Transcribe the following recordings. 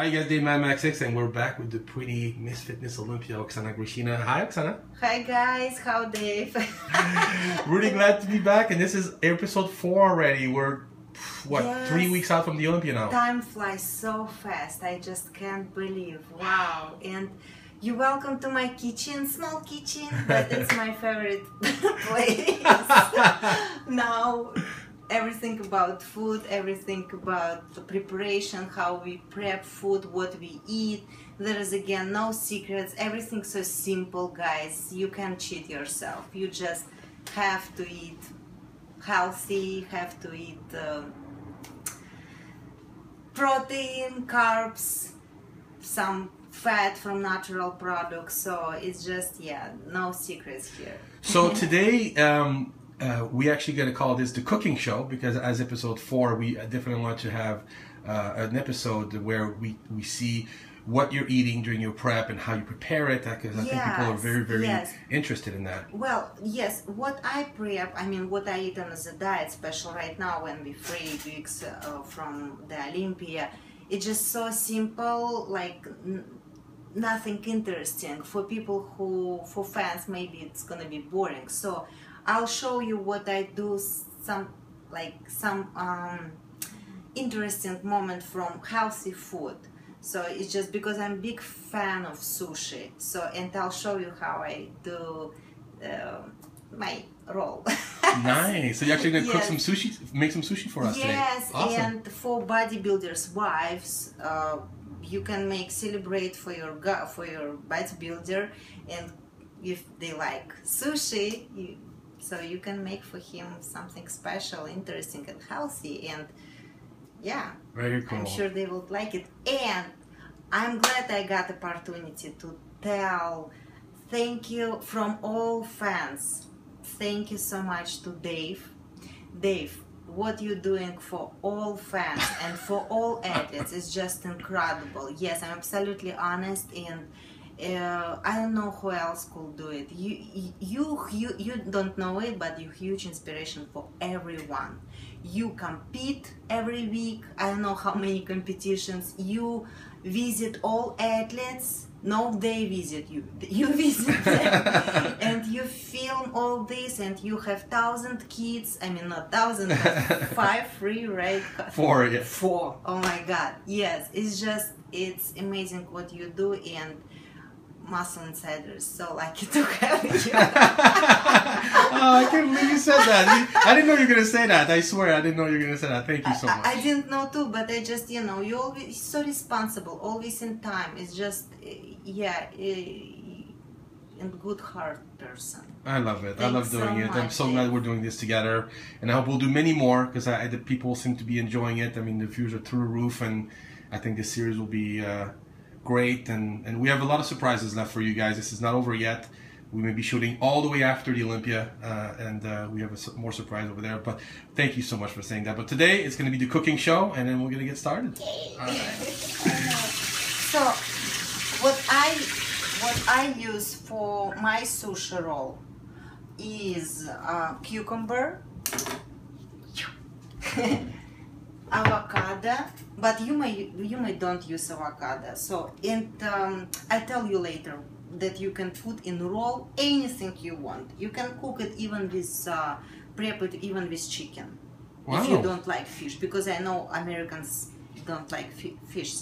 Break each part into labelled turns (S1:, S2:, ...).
S1: Hi, guys, Dave Mad Max 6, and we're back with the pretty Miss Fitness Olympia, Oksana Grishina. Hi, Oksana.
S2: Hi, guys. How Dave?
S1: really glad to be back, and this is episode four already. We're, what,
S2: Yes.
S1: three weeks out from the Olympia now?
S2: Time flies so fast. I just can't believe. Wow. And you're welcome to my kitchen, small kitchen, but it's my favorite place. now, everything about food, everything about the preparation, how we prep food, what we eat. There is again no secrets. Everything so simple, guys. You can cheat yourself. You just have to eat healthy, have to eat um protein, carbs, some fat from natural products. So it's just, yeah, no secrets here.
S1: So today, um, uh, we actually going to call this the cooking show because as episode four, we definitely want to have uh, an episode where we, we see what you're eating during your prep and how you prepare it because I think people are very, very
S2: yes.
S1: interested in that.
S2: Well, yes, what I prep, I mean, what I eat on as a diet, special right now when we free weeks uh, from the Olympia, it's just so simple, like n- nothing interesting. For people who, for fans, maybe it's gonna be boring. So I'll show you what I do, some, like some um, interesting moment from healthy food. So it's just because I'm big fan of sushi. So and I'll show you how I do uh, my roll.
S1: Nice. So you're actually going to cook some sushi, make some sushi for us
S2: Yes,
S1: today. Awesome.
S2: and for bodybuilders' wives, uh, you can make celebrate for your for your bodybuilder, and if they like sushi, you, so you can make for him something special, interesting, and healthy, and yeah.
S1: Very cool.
S2: I'm sure they would like it. And I'm glad I got the opportunity to tell thank you from all fans. Thank you so much to Dave. Dave, what you're doing for all fans and for all athletes is just incredible. Yes, I'm absolutely honest and uh, I don't know who else could do it. You, you, you, you don't know it, but you're huge inspiration for everyone. You compete every week. I don't know how many competitions. You visit all athletes. No, they visit you. You visit them, and you film all this, and you have thousand kids. I mean, not thousand, but five free, right?
S1: Four, yeah.
S2: Four. Oh my God. Yes, it's just it's amazing what you do and muscle insiders. So lucky to have you.
S1: oh, I can't believe you said that. I didn't know you were going to say that. I swear, I didn't know you were going to say that. Thank you so much.
S2: I, I didn't know too, but I just you know you always so responsible, always in time. It's just uh, yeah, uh, and good heart person.
S1: I love it. I love doing
S2: so
S1: it. I'm so glad we're doing this together, and I hope we'll do many more because I, the people seem to be enjoying it. I mean, the views are through the roof, and I think this series will be uh, great. And and we have a lot of surprises left for you guys. This is not over yet. We may be shooting all the way after the Olympia, uh, and uh, we have a more surprise over there. But thank you so much for saying that. But today it's going to be the cooking show, and then we're going to get started. All right.
S2: So what I what I use for my sushi roll is uh, cucumber, avocado, but you may you may don't use avocado. So and um, I tell you later that you can put in roll anything you want. You can cook it even with uh, prep it even with chicken if you don't like fish because I know Americans don't like fi- fish.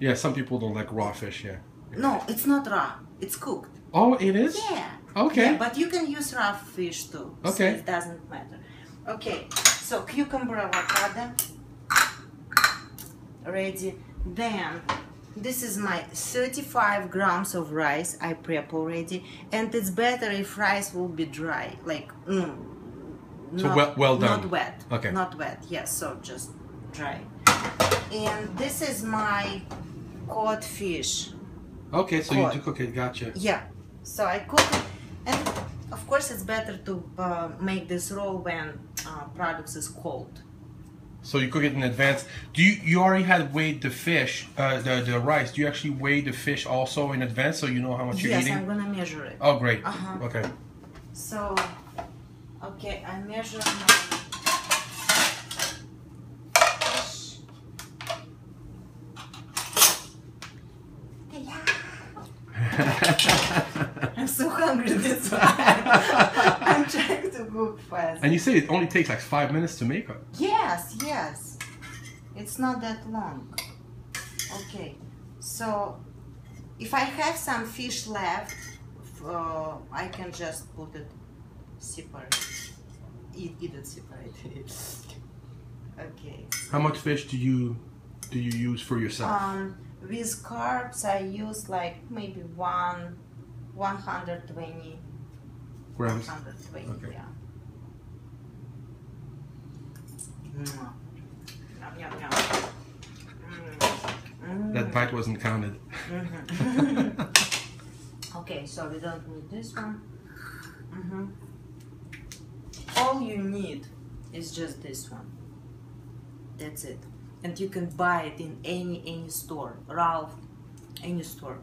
S1: Yeah, some people don't like raw fish. Yeah.
S2: No, it's not raw. It's cooked.
S1: Oh, it is.
S2: Yeah.
S1: Okay.
S2: Yeah, but you can use raw fish too. so
S1: Okay.
S2: it doesn't matter. Okay. So cucumber avocado ready. Then this is my 35 grams of rice I prep already, and it's better if rice will be dry, like mm,
S1: So well- well done.
S2: Not wet.
S1: Okay.
S2: Not wet. Yes. so just dry. And this is my cod fish.
S1: Okay, so you do cook it. Gotcha.
S2: Yeah. So I cook it, and of course it's better to uh, make this roll when uh, products is cold.
S1: So you cook it in advance. Do you you already had weighed the fish, uh, the the rice? Do you actually weigh the fish also in advance so you know how much you're
S2: yes,
S1: eating?
S2: I'm gonna measure it.
S1: Oh, great.
S2: Uh-huh.
S1: Okay.
S2: So, okay, I measure my fish. I'm so hungry this why I'm fast.
S1: and you say it only takes like five minutes to make it.
S2: Yes, yes. It's not that long. Okay, so if I have some fish left, uh, I can just put it separate. Eat, eat it separate. okay.
S1: How much fish do you do you use for yourself?
S2: Um, with carbs, I use like maybe one, 120,
S1: Grams.
S2: 120,
S1: Okay.
S2: yeah. Mwah. Yum, yum, yum. Mm. Mm.
S1: That bite wasn't counted.
S2: Mhm. okay, so we don't need this one. Mhm. All you need is just this one. That's it. And you can buy it in any any store, Ralph, any store.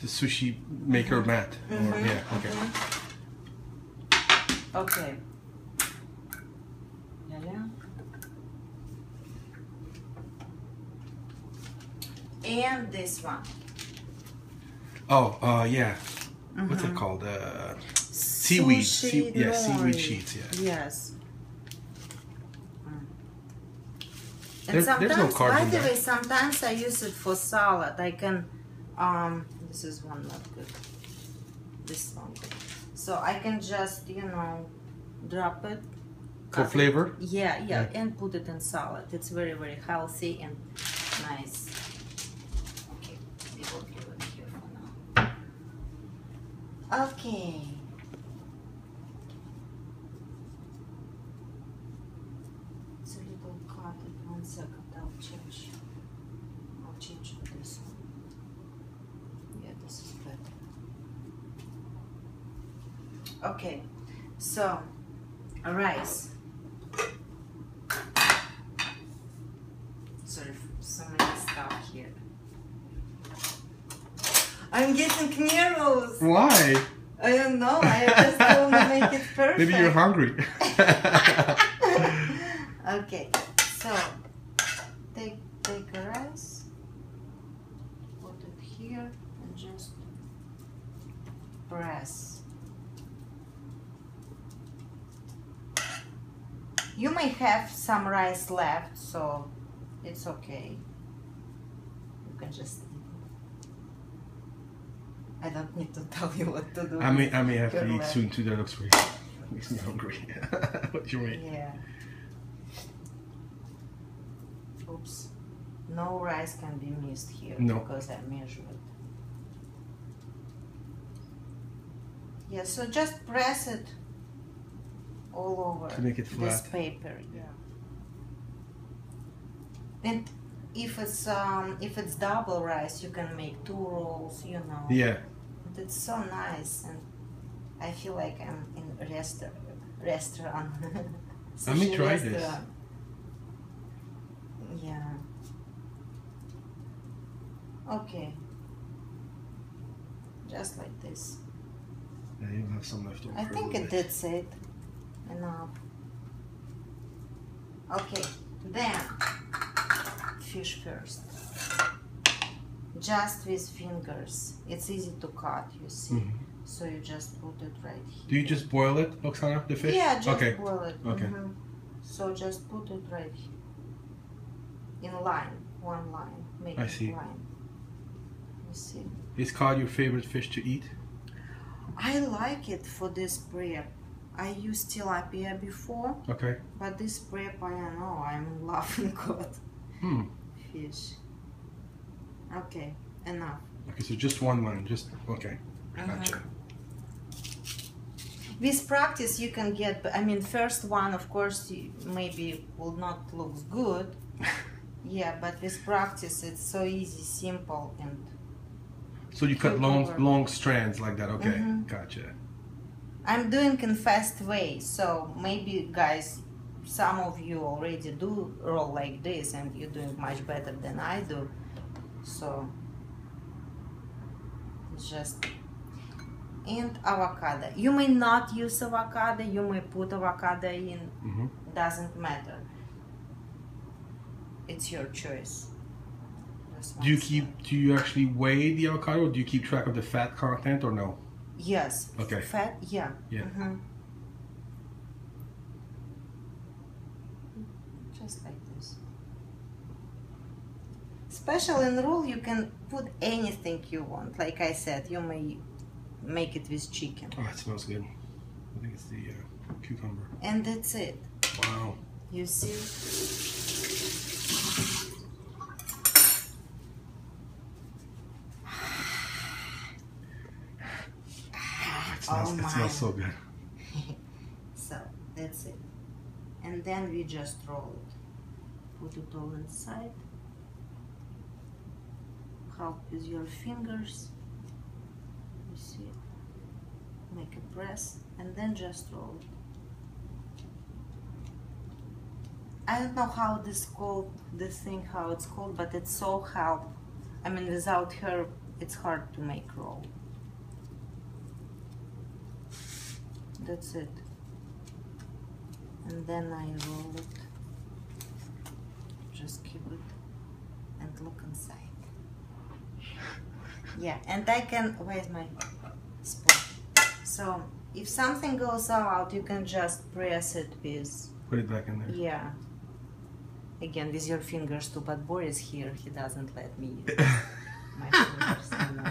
S1: The sushi maker mat. Or,
S2: Mhm.
S1: yeah. Okay.
S2: Okay. Yeah, yeah. And this one.
S1: Oh, uh, yeah. What's
S2: Mm-hmm.
S1: it called? Uh, seaweed. Sea- yeah, seaweed sheets. Yeah.
S2: Yes. And
S1: There-
S2: sometimes,
S1: there's no
S2: by the way, sometimes I use it for salad. I can, um, this is one not good. This one good. So I can just, you know, drop it.
S1: For
S2: cut it.
S1: flavor.
S2: Yeah, yeah,
S1: Yeah.
S2: and put it in salad. It's very, very healthy and nice. Okay, we will leave it here for now. Okay. It's a little cut. One second, I'll change. I'll change to this one. Yeah, this is better. Okay, so a rice. Sorry, so many stuff here. I'm getting nervous.
S1: Why?
S2: I don't know. I just want to make it perfect.
S1: Maybe you're hungry.
S2: okay, so take take a rice, put it here, and just press. You may have some rice left, so it's okay. You can just. I don't need to tell you what to do.
S1: I may, I may have to eat
S2: left.
S1: soon too. That looks really makes me hungry. what do you mean?
S2: Yeah. Oops. No rice can be missed here
S1: No.
S2: because I measured. Yeah, so just press it all over
S1: To make it
S2: this
S1: flat.
S2: paper. Yeah. And if it's um if it's double rice, you can make two rolls. You know.
S1: Yeah.
S2: But it's so nice, and I feel like I'm in a resta- restaurant.
S1: Let me
S2: Sushi
S1: try this.
S2: Yeah. Okay. Just like this.
S1: Yeah, you'll have some left over.
S2: I think
S1: little
S2: it
S1: bit.
S2: did it. Enough. Okay, then fish first. Just with fingers. It's easy to cut, you see.
S1: Mhm.
S2: So you just put it right here.
S1: Do you just boil it, Oksana, the fish?
S2: Yeah, just
S1: okay.
S2: boil it.
S1: Okay.
S2: Mhm. So just put it right here. In line, one line. Make
S1: I see.
S2: line. You see.
S1: Is cod your favorite fish to eat?
S2: I like it for this prep. I used tilapia before,
S1: Okay.
S2: but this prep, I don't know. I'm with cod
S1: Hmm.
S2: fish. Okay, enough.
S1: Okay, so just one line. Just okay.
S2: Mhm.
S1: Gotcha.
S2: With practice, you can get. I mean, first one, of course, you- maybe will not look good. Yeah, but with practice, it's so easy, simple, and
S1: So you cut long,
S2: over.
S1: long strands like that. Okay.
S2: Mhm.
S1: Gotcha.
S2: I'm doing in fast way. So maybe, guys, some of you already do roll like this, and you're doing much better than I do. So just and avocado. You may not use avocado. You may put avocado in. Mm-hmm. fingers.
S1: Do you keep? Do you actually weigh the avocado? Or do you keep track of the fat content or no?
S2: Yes.
S1: Okay.
S2: Fat. Yeah.
S1: Yeah.
S2: hmm Just like this. Special in roll, you can put anything you want. Like I said, you may make it with chicken,
S1: Oh, it smells good. I think it's the uh, cucumber.
S2: and that's it.
S1: Wow.
S2: You see.
S1: It smells,
S2: Oh
S1: it smells so good.
S2: So that's it. And then we just roll it. Put it all inside. Help with your fingers. You see? Make a press and then just roll it. I don't know how this called this thing how it's called, but it's so help. I mean without her it's hard to make roll. That's it. And then I roll it. Just keep it and look inside. Yeah, and I can where's my spoon? So if something goes out, you can just press it with
S1: Put it back in there.
S2: yeah. Again with your fingers too, but Boris here he doesn't let me my fingers. You know.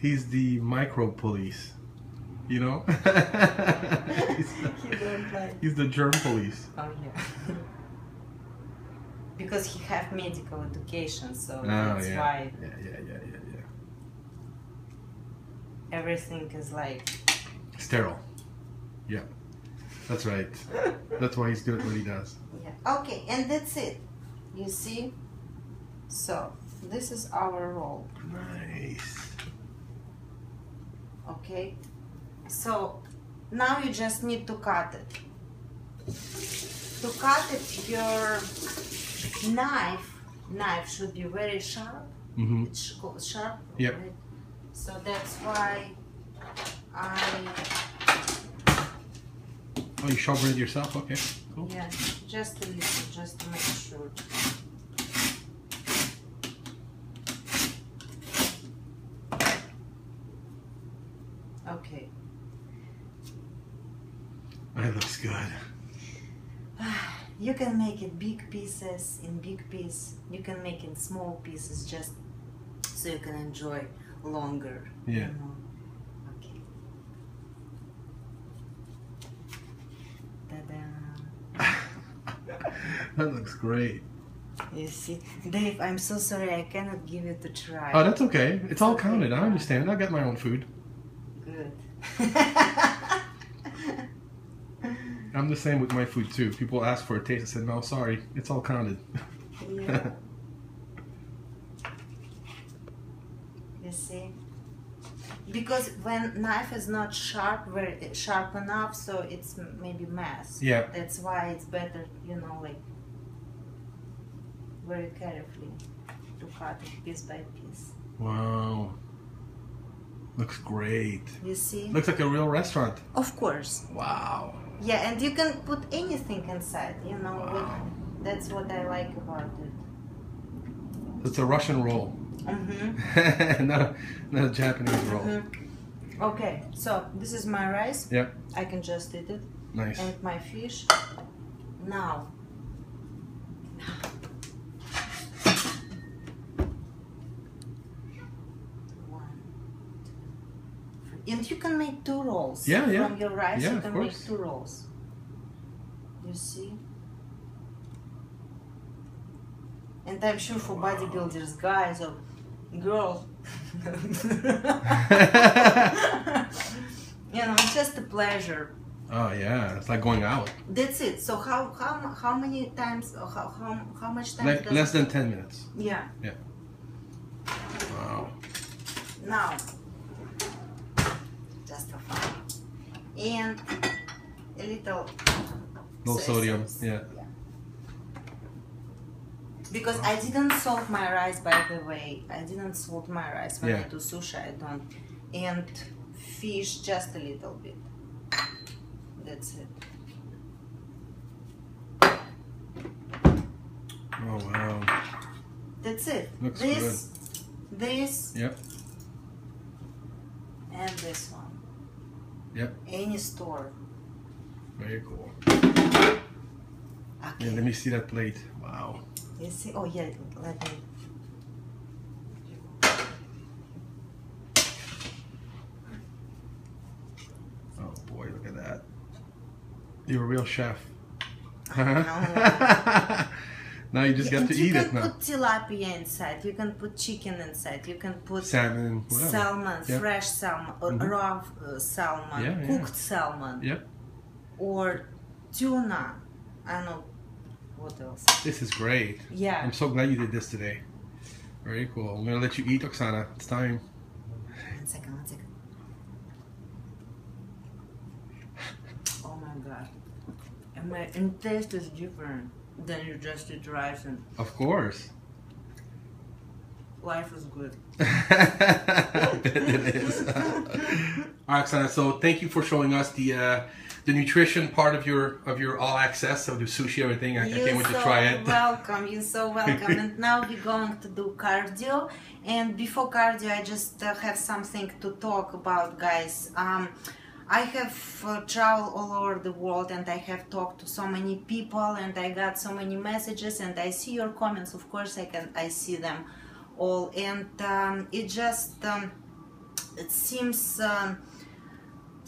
S1: He's the micro police. You know? he's,
S2: He
S1: he's the germ police.
S2: Oh yeah. because he have medical education, so
S1: Oh,
S2: that's
S1: yeah.
S2: why
S1: Yeah, yeah, yeah, yeah, yeah.
S2: everything is like
S1: Sterile. Yeah. That's right. That's why he's good at what he does.
S2: yeah. Okay, and that's it. You see? So this is our role.
S1: Nice.
S2: Okay? So now you just need to cut it. To cut it your knife knife should be very sharp.
S1: Mm-hmm.
S2: It's sharp.
S1: Yep.
S2: right? So that's why I
S1: Oh, you sharpened it yourself? Okay. Cool.
S2: yeah just a little just to make sure. Okay.
S1: That looks good.
S2: You can make it big pieces in big piece. You can make it small pieces just so you can enjoy longer. you
S1: Yeah.
S2: know. Okay. Ta-da.
S1: that looks great.
S2: You see, Dave, I'm so sorry I cannot give you to try.
S1: Oh, that's okay. It's all counted. I understand. I got my own food.
S2: Good.
S1: The same with my food too. People ask for a taste. I said, no, sorry. It's all counted.
S2: yeah. You see? Because when knife is not sharp, very sharp enough, so it's maybe mess.
S1: Yeah.
S2: That's why it's better, you know, like very carefully to cut it piece by piece.
S1: Wow. Looks great.
S2: You see?
S1: Looks like a real restaurant.
S2: Of course.
S1: Wow.
S2: Yeah, and you can put anything inside, you know. with-
S1: Wow.
S2: that's what I like about it.
S1: It's a Russian roll,
S2: Mm-hmm.
S1: not a not a Japanese roll.
S2: Mm-hmm. Okay, so this is my rice.
S1: Yep.
S2: I can just eat it.
S1: Nice.
S2: And my fish. Now. One, two, three. And you can make two rolls.
S1: Yeah, yeah.
S2: From your rice,
S1: Yeah,
S2: you can make two rolls. You see? And I'm sure for bodybuilders, guys or girls, you know, it's just a pleasure.
S1: oh yeah, it's like going out.
S2: That's it. So how how how many times or how how, how much time? Does
S1: less than ten minutes. Yeah.
S2: Yeah.
S1: Wow.
S2: Now. Just for fun. And a little.
S1: Low
S2: soy
S1: sodium.
S2: sauce.
S1: Yeah.
S2: Because I didn't salt my rice, by the way. I didn't salt my rice when I
S1: Yeah.
S2: do sushi. I don't. And fish just a little bit. That's it.
S1: Oh wow.
S2: that's it.
S1: Looks
S2: this, this,
S1: Yep.
S2: and this one.
S1: Yep.
S2: Any store.
S1: Very cool.
S2: Okay.
S1: Yeah, let me see that plate. Wow.
S2: You see? Oh yeah. Let me.
S1: Oh boy, look at that. You're a real chef. now you just
S2: Yeah,
S1: get to eat it. You can
S2: put tilapia inside. You can put chicken inside. You can put
S1: Salmon, whatever.
S2: salmon,
S1: Yeah.
S2: fresh salmon, or
S1: Mhm.
S2: raw uh, salmon,
S1: Yeah, yeah.
S2: cooked salmon,
S1: Yep.
S2: or tuna. I don't know what else.
S1: This is great.
S2: Yeah.
S1: I'm so glad you did this today. Very cool. I'm gonna let you eat, Oksana. It's time.
S2: One second, one second. Oh my god. And, my, and taste is different than you just eat rice and
S1: Of course.
S2: life is good.
S1: it is. All right, Oksana. So thank you for showing us the uh, the nutrition part of your of your all access of the sushi everything. I, I can't wait
S2: so
S1: to try it.
S2: welcome. You're so welcome. and now we're going to do cardio. And before cardio, I just uh, have something to talk about, guys. Um, I have uh, traveled all over the world, and I have talked to so many people, and I got so many messages, and I see your comments. Of course, I can. I see them all, and um, it just um, it seems. Um,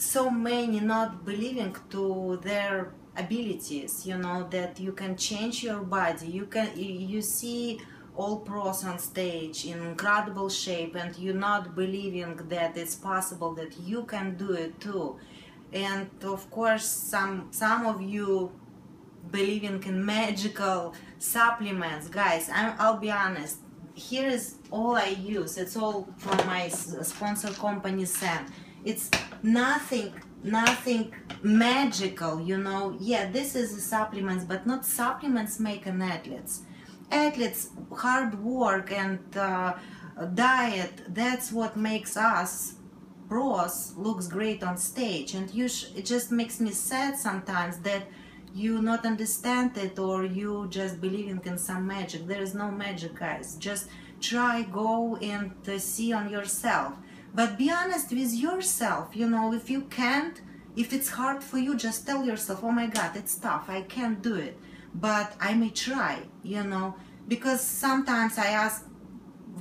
S2: so many not believing to their abilities you know that you can change your body you can you you see all pros on stage in incredible shape and you're not believing that it's possible that you can do it too. And of course some some of you believing in magical supplements. Guys I'm, i'll be honest here is all i use. It's all from my sponsor company Sen. it's nothing nothing magical you know? Yeah this is a supplements but not supplements make an athletes athletes hard work and uh, diet that's what makes us pros looks great on stage. And you it just makes me sad sometimes that you not understand it or you just believing in some magic. There is no magic guys. Just try go and uh, see on yourself. But be honest with yourself you know if you can't if it's hard for you just tell yourself oh my god it's tough. I can't do it but i may try you know because sometimes i ask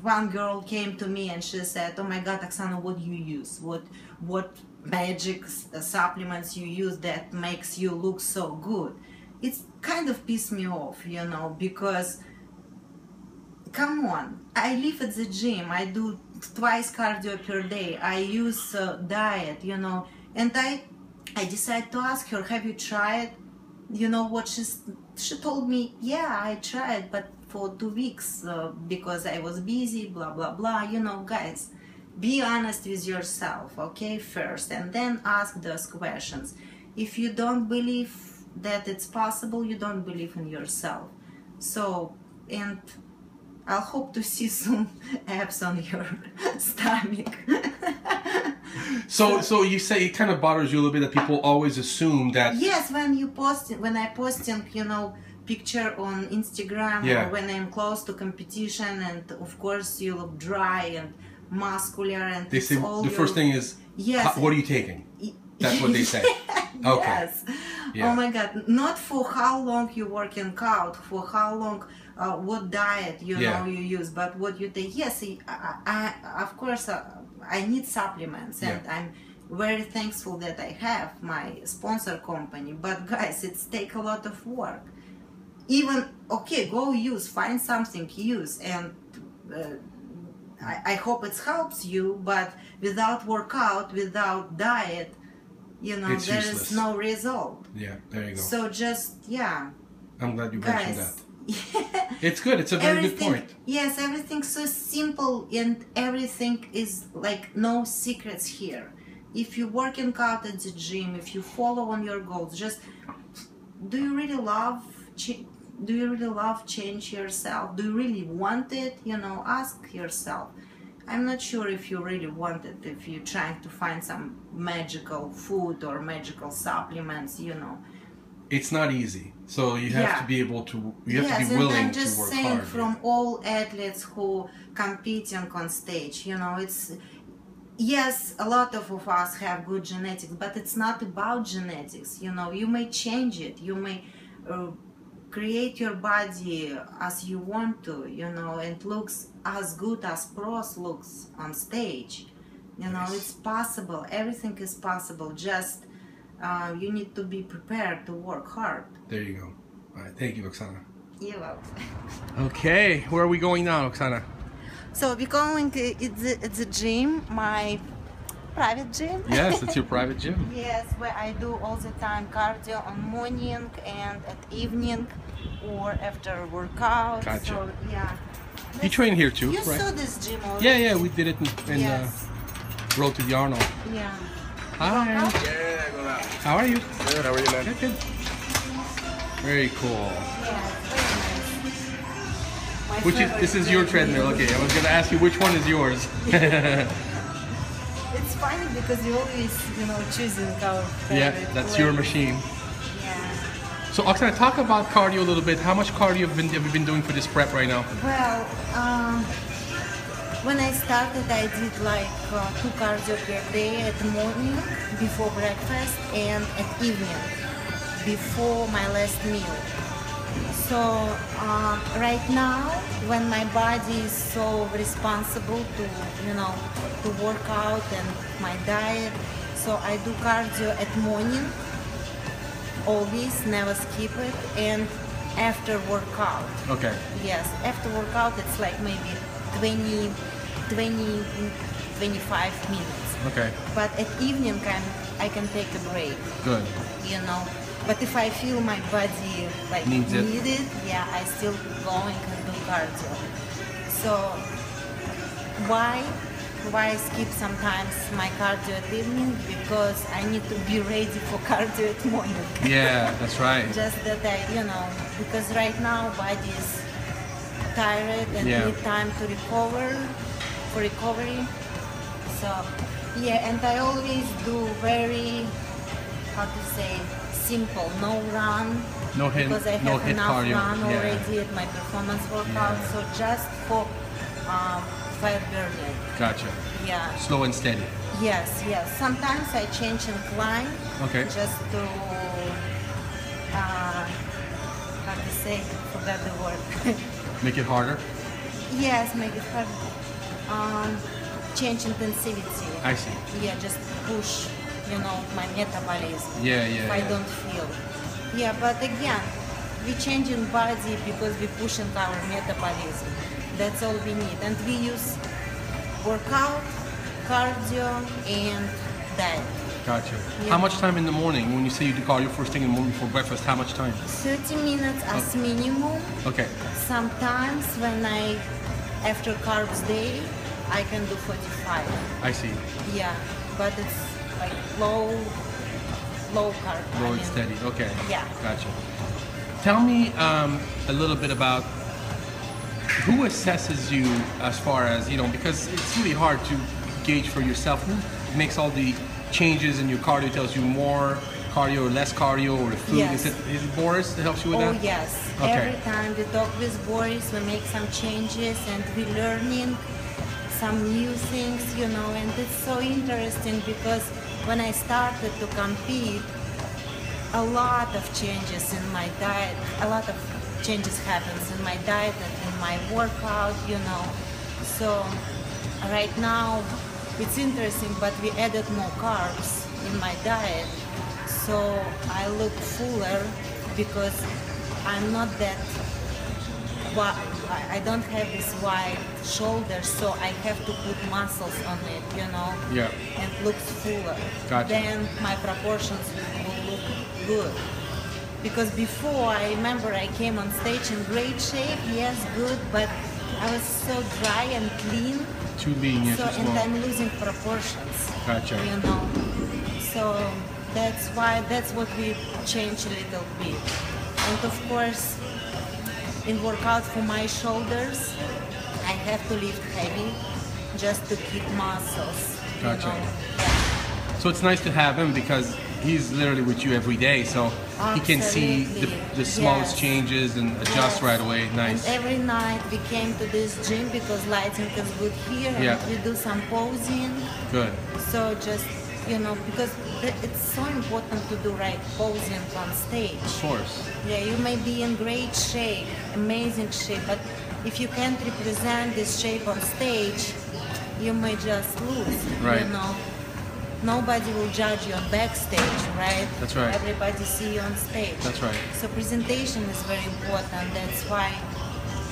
S2: one girl came to me and she said, "Oh my God, Oksana, what do you use? What what magic uh, supplements you use that makes you look so good?" It's kind of pissed me off, you know, because come on, I live at the gym. I do twice cardio per day. I use uh, diet, you know, and I I decided to ask her, "Have you tried?" You know what she's she told me, "Yeah, I tried, but for two weeks uh, because I was busy, blah blah blah." You know, guys, be honest with yourself, okay? First, and then ask those questions. If you don't believe that it's possible, you don't believe in yourself. So, and I'll hope to see soon abs on your stomach.
S1: So, so you say it kind of bothers you a little bit that people always assume that.
S2: yes, when you post, when I posting, you know, picture on Instagram
S1: Yeah.
S2: or when I'm close to competition, and of course you look dry and muscular, and
S1: They say the
S2: your-
S1: first thing is,
S2: Yes.
S1: "How- what are you taking? That's what they say. Okay.
S2: Yes.
S1: Yeah.
S2: Oh my God! Not for how long you working out, for how long, uh, what diet you
S1: Yeah.
S2: know you use, but what you take. Yes, I, I, I of course uh, I need supplements, and
S1: Yeah.
S2: I'm very thankful that I have my sponsor company. But guys, it's take a lot of work. Even okay, go use, find something use, and. Uh, I, I hope it helps you, but without workout, without diet, you know,
S1: It's
S2: there
S1: useless.
S2: is no result.
S1: Yeah, there you go.
S2: So just yeah,
S1: I'm glad you mentioned that. It's good. It's a very good point.
S2: yes, everything's so simple and everything is like no secrets here. If you're working out at the gym, if you follow on your goals, just do you really love do you really love change yourself? Do you really want it? You know, ask yourself. I'm not sure if you really want it, if you're trying to find some magical food or magical supplements, you know.
S1: It's not easy. So you have
S2: Yeah.
S1: to be able to. You have
S2: yes,
S1: to be
S2: and
S1: willing
S2: I'm just
S1: to work
S2: saying
S1: hard.
S2: from all athletes who competing on stage, you know, it's yes, a lot of, of us have good genetics, but it's not about genetics. You know, you may change it. You may uh, create your body as you want to. You know, and looks as good as pros looks on stage. You know, it's possible. Everything is possible. Just uh, you need to be prepared to work hard.
S1: There you go. All right, thank you, Oksana.
S2: You're welcome.
S1: Okay, where are we going now, Oksana?
S2: So we're going to it's a, it's a gym, my private gym.
S1: Yes, it's your private gym.
S2: yes, where I do all the time cardio on morning and at evening or after workout.
S1: Gotcha.
S2: So yeah.
S1: You train here too,
S2: You
S1: right?
S2: saw this gym already?
S1: Yeah, yeah, we did it in, in
S2: yes.
S1: uh, Road to Yarno.
S2: yeah.
S1: Hi.
S3: Yeah.
S1: How are you?
S3: Good, how are you, man?
S1: Good, good. Very cool.
S2: Yeah, it's very nice. My
S1: Which is this is your treadmill? Okay, I was gonna ask you which one is yours.
S2: It's funny because you always, you know, choosing our
S1: yeah, that's your machine.
S2: Yeah.
S1: So Oksana, talk about cardio a little bit. How much cardio have, been, have you been doing for this prep right now?
S2: Well, um, when I started, I did like uh, two cardio per day at the morning before breakfast and at evening before my last meal. So uh, right now, when my body is so responsible to, you know, to work out and my diet, so I do cardio at morning, always, never skip it, and after workout.
S1: Okay.
S2: Yes, after workout it's like maybe 20, 20, 25 minutes.
S1: Okay.
S2: But at evening can I can take a break,
S1: Good.
S2: you know. But if I feel my body like
S1: Needs it.
S2: need it, yeah, I still going and do cardio. So why why I skip sometimes my cardio at evening? Because I need to be ready for cardio at morning.
S1: Yeah, that's right.
S2: Just that I, you know, because right now body is tired and
S1: Yeah.
S2: need time to recover for recovery. So yeah, and I always do very how to say simple, no run.
S1: No HIIT-
S2: because I have
S1: no hit
S2: enough
S1: cardio,
S2: run
S1: yeah.
S2: already at my performance workout.
S1: Yeah.
S2: So just for um, fat burning.
S1: Gotcha.
S2: Yeah.
S1: Slow and steady.
S2: Yes, yes. Sometimes I change incline
S1: Okay.
S2: just to uh, how to say forgot the word.
S1: Make it harder.
S2: yes, make it hard. Um, change intensity.
S1: I see.
S2: Yeah, just push, you know, my metabolism.
S1: Yeah, yeah,
S2: If I don't feel. Yeah, but again, we change in body because we pushing our metabolism. That's all we need, and we use workout, cardio, and diet.
S1: Gotcha.
S2: Yeah.
S1: How much time in the morning when you say you do cardio first thing in the morning before breakfast? How much time?
S2: 30 minutes as minimum.
S1: Okay.
S2: Sometimes when I, after carbs day, I can do 45.
S1: I see.
S2: Yeah, but it's like low, low carb. I
S1: Low and steady. Okay.
S2: Yeah.
S1: Gotcha. Tell me um, a little bit about who assesses you as far as you know because it's really hard to gauge for yourself who makes all the changes in your cardio tells you more cardio or less cardio or the food
S2: Yes.
S1: is it is it Boris that helps you with that?
S2: Oh
S1: that
S2: yes.
S1: Okay.
S2: Every time we talk with Boris, we make some changes and we're learning some new things, you know, and it's so interesting because when I started to compete, a lot of changes in my diet, a lot of changes happens in my diet and in my workout, you know. So right now it's interesting, but we added more carbs in my diet, so I look fuller because I'm not that. But I don't have this wide shoulders, so I have to put muscles on it, you know
S1: yeah
S2: and looks fuller.
S1: Gotcha.
S2: Then my proportions will look good. Because before I remember I came on stage in great shape, yes, good, but I was so dry and clean.
S1: too lean yeah
S2: so
S1: too
S2: and I'm losing proportions.
S1: Gotcha.
S2: You know. So that's why that's what we change a little bit. And of course in workout for my shoulders I have to lift heavy just to keep muscles.
S1: Gotcha.
S2: You know? Yeah.
S1: so it's nice to have him because he's literally with you every day, so he can see the, the smallest
S2: Yes.
S1: changes and adjust
S2: Yes.
S1: right away. Nice.
S2: And every night we came to this gym because lighting is good here and
S1: Yeah.
S2: we do some posing.
S1: Good.
S2: So just, you know, because it's so important to do right posing on stage.
S1: Of course.
S2: Yeah, you may be in great shape, amazing shape, but if you can't represent this shape on stage, you may just lose.
S1: Right.
S2: You know, nobody will judge you on backstage, right?
S1: That's right.
S2: Everybody see you on stage.
S1: That's right.
S2: So presentation is very important. That's why,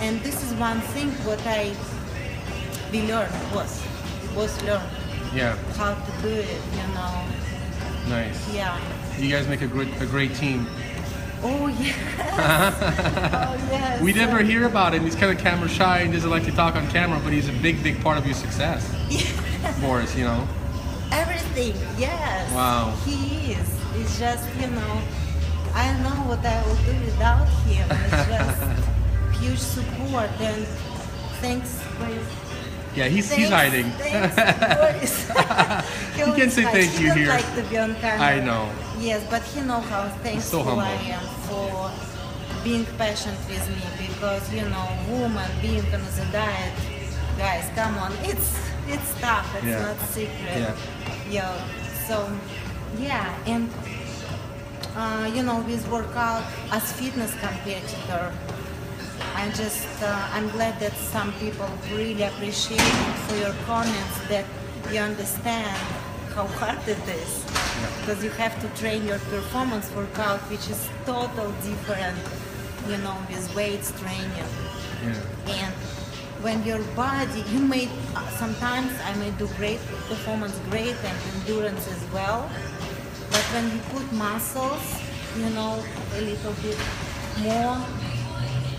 S2: and this is one thing what I we learned was was learned
S1: Yeah.
S2: how to do it. You know,
S1: Nice.
S2: yeah.
S1: You guys make a great a great team.
S2: Oh yes. oh yes.
S1: We never hear about him. He's kind of camera shy and doesn't like to talk on camera, but he's a big, big part of your success, Boris. You know.
S2: Everything, yes.
S1: Wow.
S2: He is. It's just, you know, I don't know what I would do without him. It's just huge support and thanks, Boris.
S1: Yeah, he's he's hiding.
S2: Thanks, Boris. he
S1: can say
S2: hides.
S1: thank
S2: he
S1: you here.
S2: like to be on camera.
S1: I know.
S2: Yes, but he knows how thankful
S1: humble.
S2: I am for being patient with me because you know, woman being on the diet, guys, come on, it's it's tough. It's
S1: Yeah.
S2: not secret.
S1: Yeah.
S2: Yo, so yeah, and uh, you know, with workout as fitness competitor, I just uh, I'm glad that some people really appreciate it for your comments that you understand how hard it is. Because you have to train your performance workout, which is total different, you know, with weights training.
S1: Yeah.
S2: and when your body you may sometimes i may do great performance great and endurance as well but when you put muscles you know a little bit more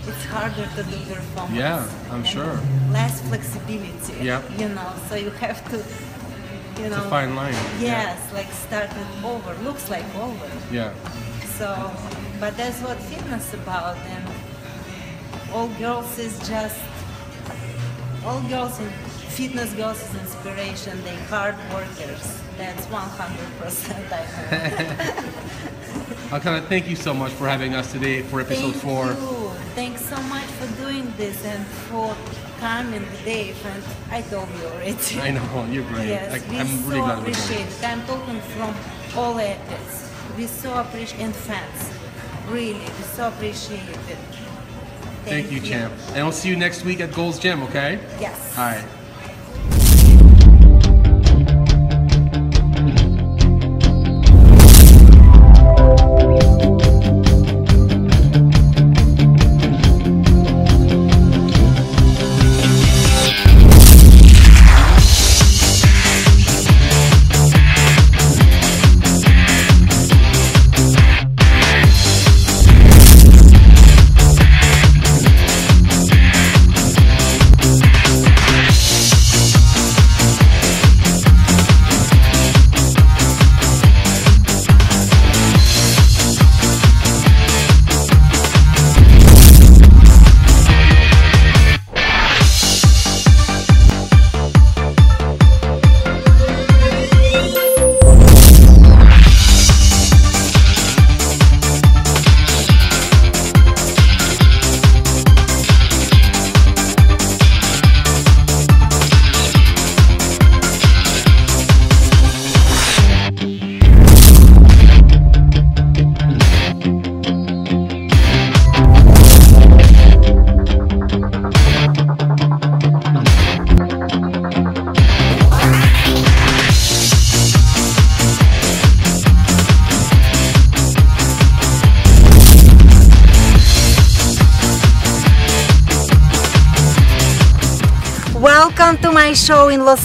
S2: it's harder to do performance
S1: Yeah, I'm sure.
S2: less flexibility
S1: Yeah.
S2: you know so you have to you
S1: It's
S2: know
S1: a fine line.
S2: yes like start it over looks like over
S1: Yeah.
S2: so, but that's what fitness about, and all girls is just all girls in fitness girls is inspiration. They hard workers. That's 100% I know.
S1: Oksana, thank you so much for having us today for episode
S2: Thank
S1: four.
S2: you. Thanks so much for doing this and for coming, Dave. And I told you already.
S1: I know you're great.
S2: Yes,
S1: Like,
S2: we
S1: I'm
S2: so
S1: really glad
S2: appreciate it. I'm talking from all athletes. We so appreciate and fans. Really, we so appreciate it.
S1: Thank you, champ. And we'll see you next week at Gold's Gym. Okay.
S2: Yes.
S1: All right.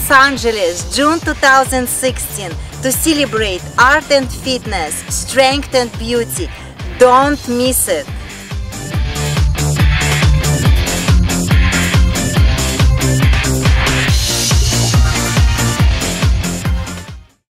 S2: Los Angeles, June 2016, to celebrate art and fitness, strength and beauty. Don't miss it.